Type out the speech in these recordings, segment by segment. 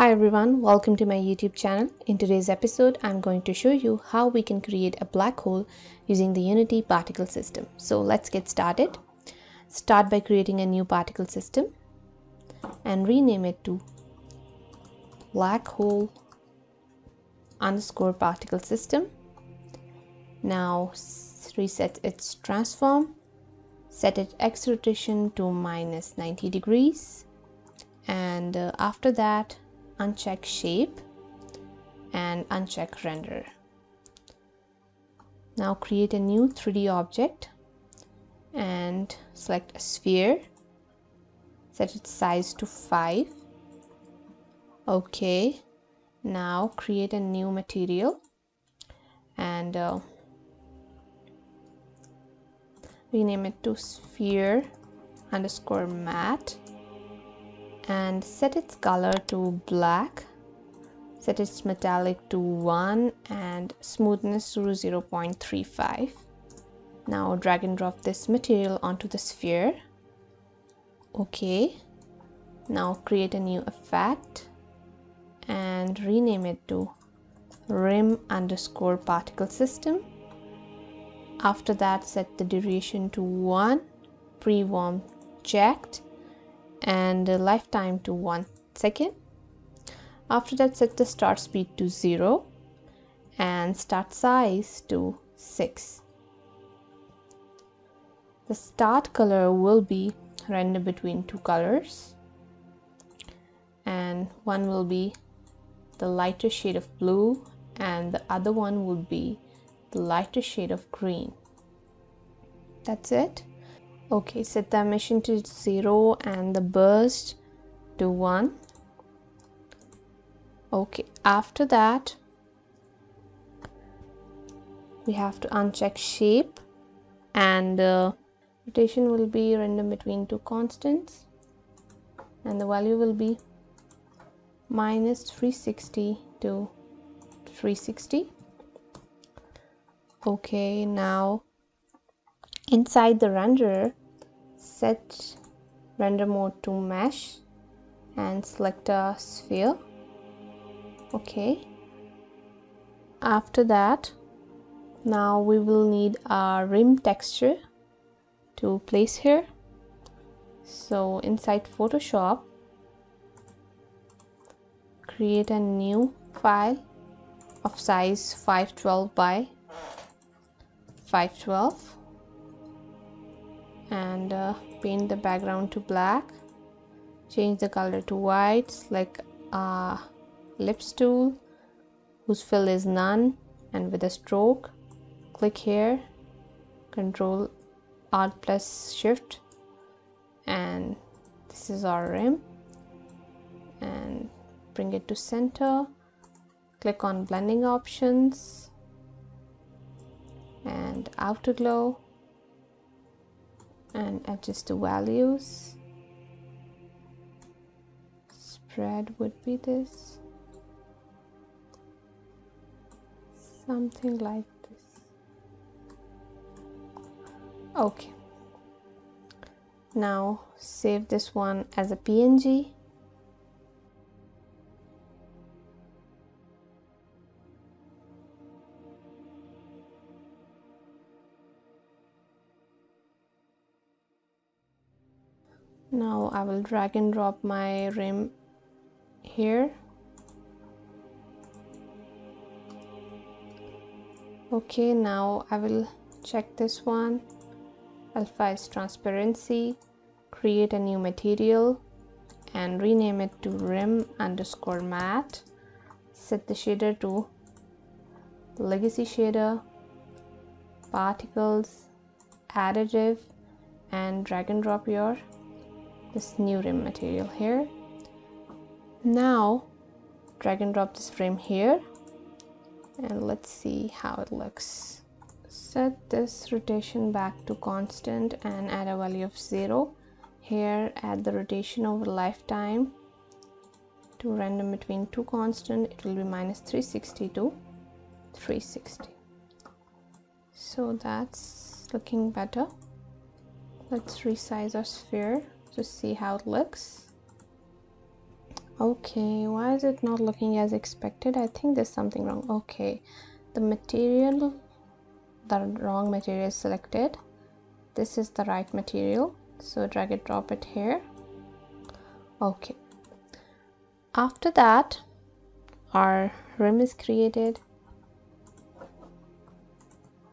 Hi everyone, welcome to my YouTube channel. In today's episode, I'm going to show you how we can create a black hole using the Unity particle system. So let's get started. Start by creating a new particle system and rename it to black hole underscore particle system. Now reset its transform, set its x rotation to minus 90 degrees and uh, after that uncheck shape and uncheck render. Now create a new 3D object and select a sphere. Set its size to 5. Okay. Now create a new material and uh, rename it to sphere underscore matte and set its color to black. Set its metallic to 1 and smoothness to 0.35 now drag and drop this material onto the sphere. Okay. Now create a new effect and rename it to rim underscore particle system. After that set the duration to 1 pre-warm checked and lifetime to one second. After that set the start speed to 0 and start size to 6 the start color will be random between two colors and one will be the lighter shade of blue and the other one will be the lighter shade of green. That's it okay set the emission to 0 and the burst to 1 okay after that we have to uncheck shape and uh, rotation will be random between two constants. And the value will be minus 360 to 360 okay now inside the renderer set render mode to mesh and select a sphere. Okay. After that now we will need a rim texture to place here. So inside Photoshop create a new file of size 512 by 512 and uh, paint the background to black. Change the color to white select a ellipse tool whose fill is none and with a stroke click here control alt plus shift and this is our rim and bring it to center click on blending options and outer glow and adjust the values. Spread would be this. Something like this. Okay. Now save this one as a png now I will drag and drop my rim here. Okay now I will check this one. Alpha is transparency. Create a new material and rename it to rim underscore matte set the shader to legacy shader particles additive and drag and drop your this new rim material here. Now drag and drop this frame here. And let's see how it looks. Set this rotation back to constant and add a value of 0 here add the rotation over lifetime. To random between two constant it will be minus 360 to 360 so that's looking better. Let's resize our sphere to see how it looks. Okay why is it not looking as expected? I think there's something wrong. Okay the material the wrong material is selected. This is the right material so drag it drop it here. Okay. After that our rim is created.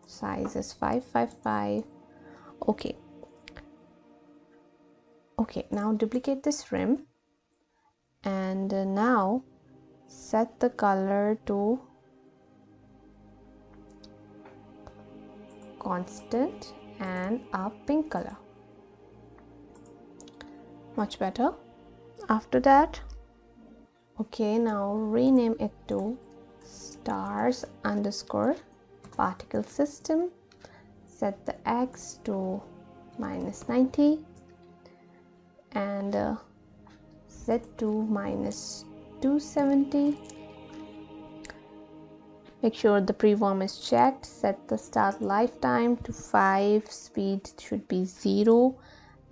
Size is 555 okay okay now duplicate this rim. And uh, now set the color to constant and a pink color. Much better. After that okay now rename it to stars underscore particle system. Set the x to minus 90 and uh, z to minus 270 make sure the pre-warm is checked. Set the start lifetime to 5 speed should be 0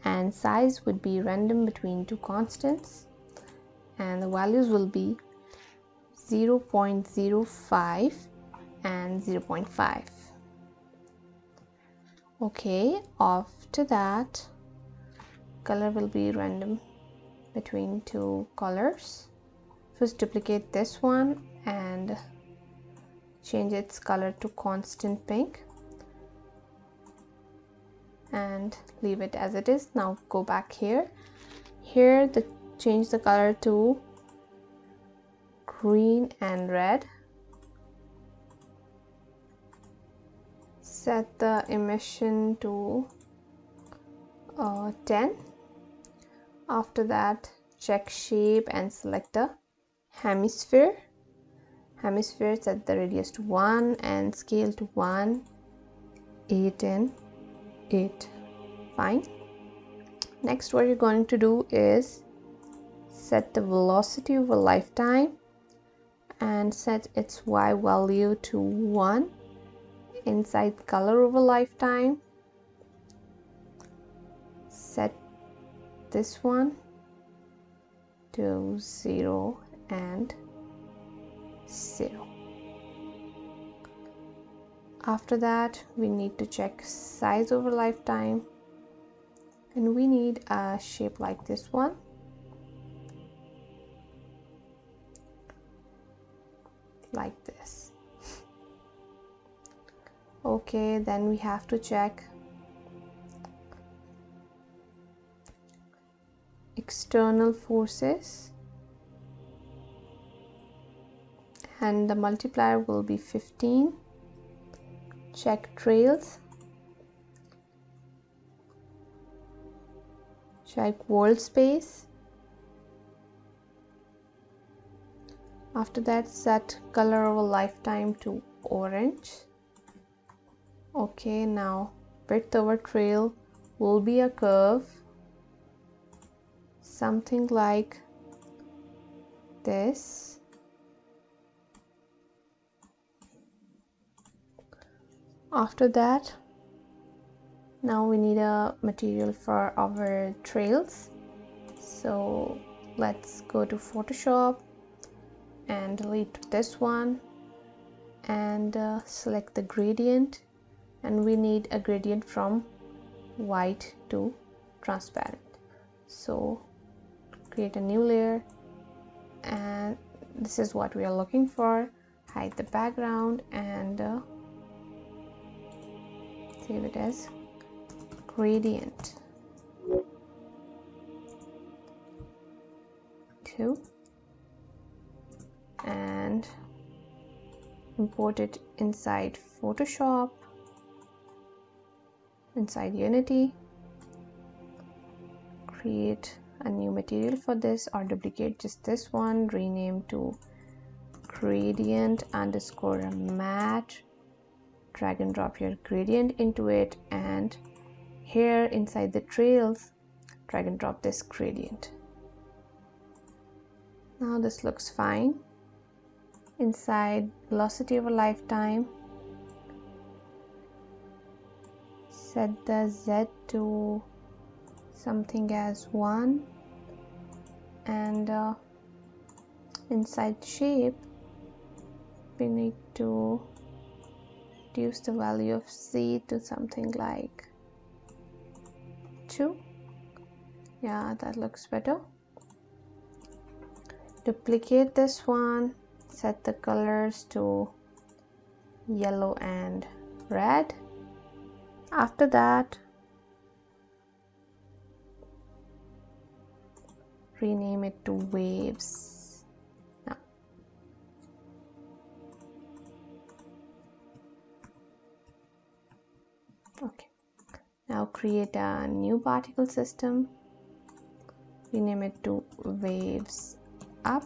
and size would be random between two constants. And the values will be 0 0.05 and 0 0.5 okay after that color will be random between two colors. First duplicate this one and change its color to constant pink and leave it as it is. Now go back here. Here the change the color to green and red. Set the emission to uh, 10 after that check shape and select a hemisphere. Hemisphere set the radius to 1 and scale to 1 8 and 8 fine. Next what you're going to do is set the velocity over lifetime and set its y value to 1 inside color over lifetime. Set this one. To 0 and 0 after that we need to check size over lifetime. And we need a shape like this one. Like this. Okay then we have to check external forces. And the multiplier will be 15 check trails. Check world space. After that set color over lifetime to orange. Okay now width over trail will be a curve something like this. After that now we need a material for our trails. So let's go to Photoshop and delete this one and uh, select the gradient. And we need a gradient from white to transparent. So create a new layer. And this is what we are looking for. Hide the background and uh, save it as gradient. 2 and import it inside Photoshop inside Unity. Create a new material for this or duplicate just this one. Rename to gradient underscore matte drag and drop your gradient into it. And here inside the trails drag and drop this gradient. Now this looks fine. Inside velocity over lifetime. Set the z to something as 1 and uh, inside shape we need to reduce the value of c to something like 2 yeah that looks better. Duplicate this one set the colors to yellow and red. After that rename it to waves. Now okay. Now create a new particle system. Rename it to waves up.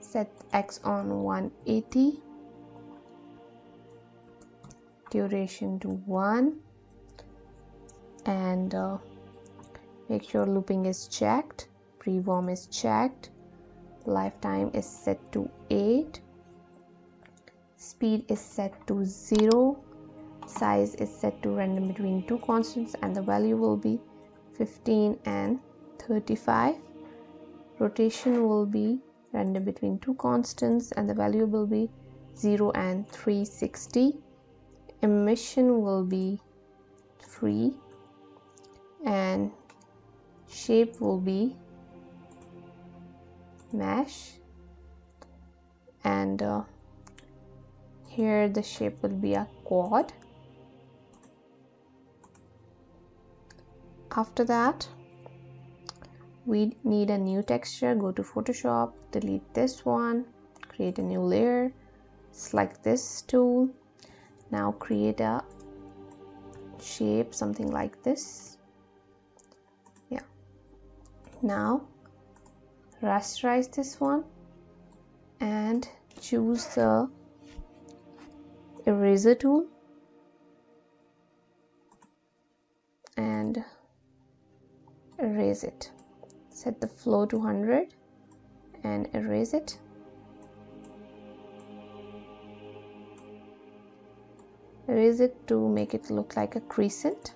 Set x on 180 duration to 1 and uh, make sure looping is checked. Pre-warm is checked. Lifetime is set to 8 speed is set to 0 size is set to random between two constants and the value will be 15 and 35 rotation will be random between two constants and the value will be 0 and 360 emission will be free and shape will be mesh. And uh, here the shape will be a quad. After that we need a new texture. Go to photoshop delete this one create a new layer select this tool. Now create a shape something like this now rasterize this one and choose the eraser tool and erase it. Set the flow to 100 and erase it. Erase it to make it look like a crescent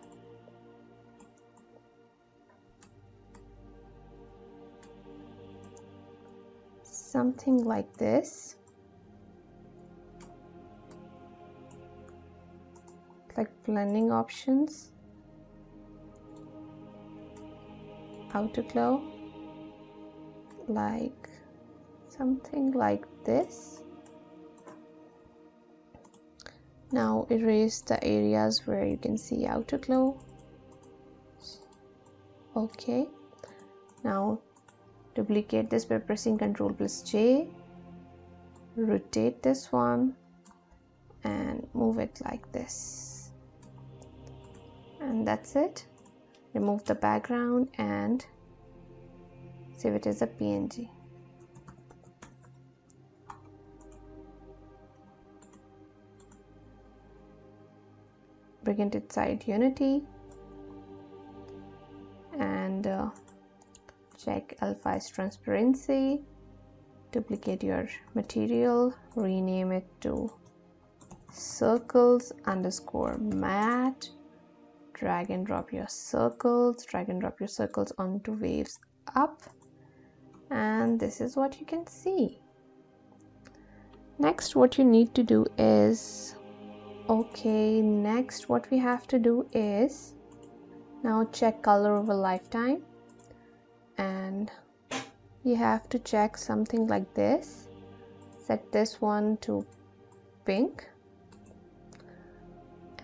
something like this. Like blending options. Outer glow. Like something like this. Now erase the areas where you can see outer glow. Okay. Now duplicate this by pressing ctrl plus j. Rotate this one. And move it like this. And that's it. Remove the background and save it as a png bring it inside unity check alpha is transparency. Duplicate your material. Rename it to circles underscore matte drag and drop your circles. Drag and drop your circles onto waves up. And this is what you can see. Next what you need to do is okay next what we have to do is now check color over lifetime and you have to check something like this. Set this one to pink.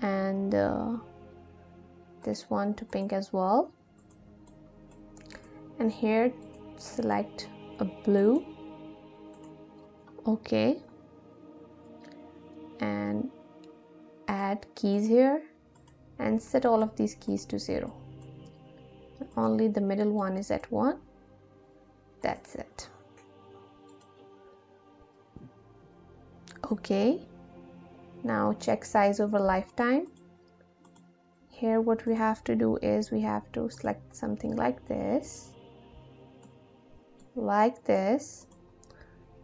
And uh, this one to pink as well. And here select a blue. Okay. And add keys here. And set all of these keys to zero only the middle one is at 1 that's it. Okay. Now check size over lifetime. Here what we have to do is we have to select something like this. Like this.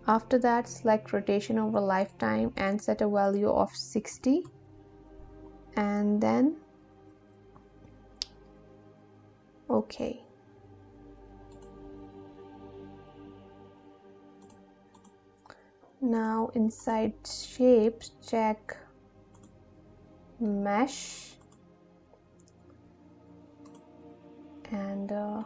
After that select rotation over lifetime and set a value of 60 and then OK. Now inside shapes, check mesh and uh,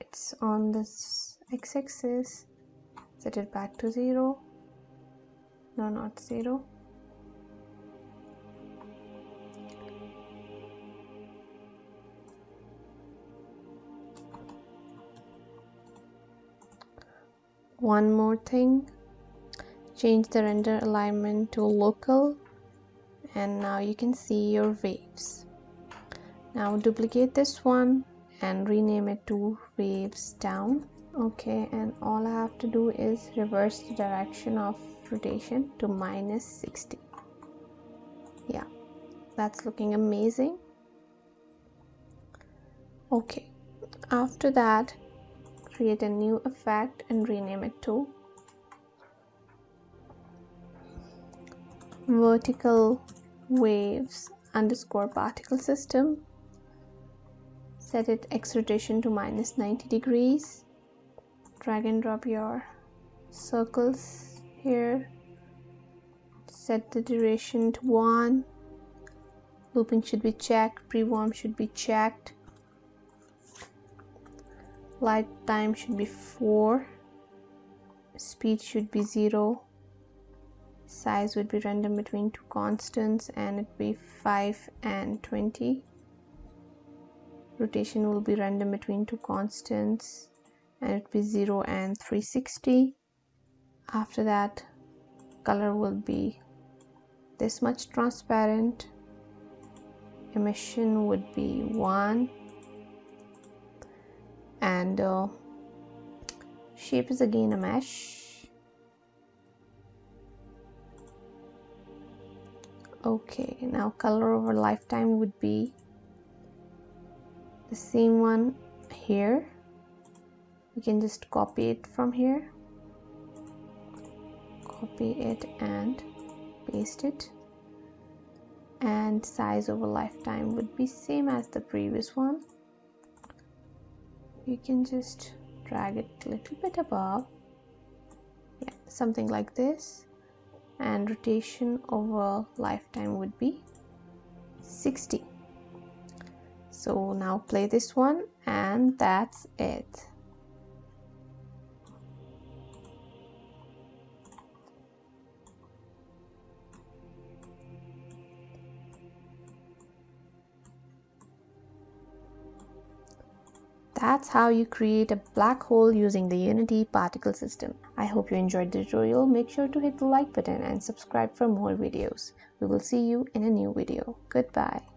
it's on this x-axis. Set it back to 0 no not 0 one more thing. Change the render alignment to local and now you can see your waves. Now duplicate this one and rename it to waves down. Okay and all I have to do is reverse the direction of rotation to minus 60 yeah that's looking amazing. Okay after that create a new effect and rename it to vertical waves underscore particle system. Set it x rotation to minus 90 degrees. Drag and drop your circles here. Set the duration to 1 looping should be checked. Pre-warm should be checked light time should be 4 speed should be 0 size would be random between two constants and it be 5 and 20 rotation will be random between two constants and it be 0 and 360 after that color will be this much transparent. Emission would be 1 and uh, shape is again a mesh. Okay now color over lifetime would be the same one here. We can just copy it from here. Copy it and paste it. And size over lifetime would be same as the previous one you can just drag it a little bit above. Yeah something like this. And rotation over lifetime would be 60 so now play this one and that's it That's how you create a black hole using the Unity particle system. I hope you enjoyed the tutorial. Make sure to hit the like button and subscribe for more videos. We will see you in a new video. Goodbye.